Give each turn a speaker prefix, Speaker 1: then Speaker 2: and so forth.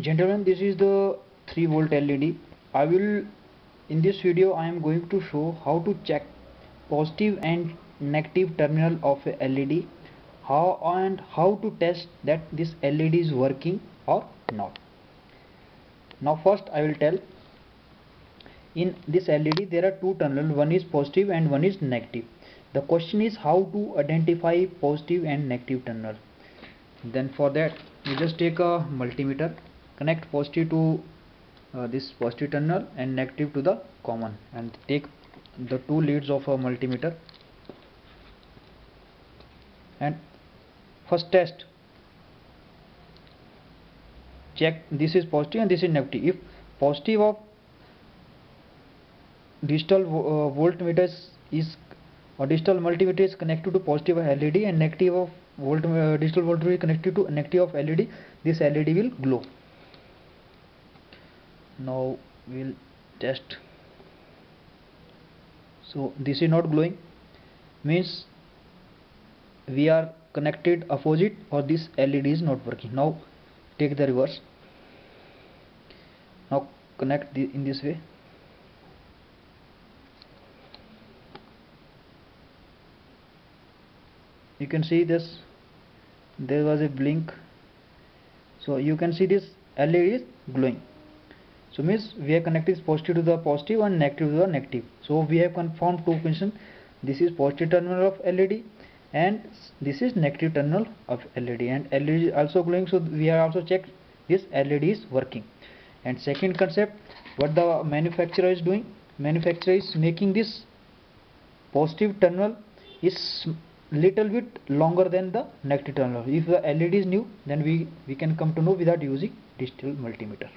Speaker 1: gentlemen this is the 3 volt LED I will in this video I am going to show how to check positive and negative terminal of a LED how and how to test that this LED is working or not. Now first I will tell. In this LED there are two terminals one is positive and one is negative. The question is how to identify positive and negative terminal. Then for that you just take a multimeter connect positive to uh, this positive terminal and negative to the common. And take the two leads of a multimeter. And first test. Check this is positive and this is negative. If positive of digital uh, voltmeter is or digital multimeter is connected to positive LED and negative of volt uh, digital voltmeter is connected to negative of LED this LED will glow now we'll test. So this is not glowing. Means we are connected opposite or this LED is not working. Now take the reverse. Now connect the, in this way. You can see this. There was a blink. So you can see this LED is glowing so means we are connecting positive to the positive and negative to the negative. So we have confirmed two conditions this is positive terminal of LED and this is negative terminal of LED and LED is also glowing so we have also checked this LED is working. And second concept what the manufacturer is doing? Manufacturer is making this positive terminal is little bit longer than the negative terminal. If the LED is new then we we can come to know without using digital multimeter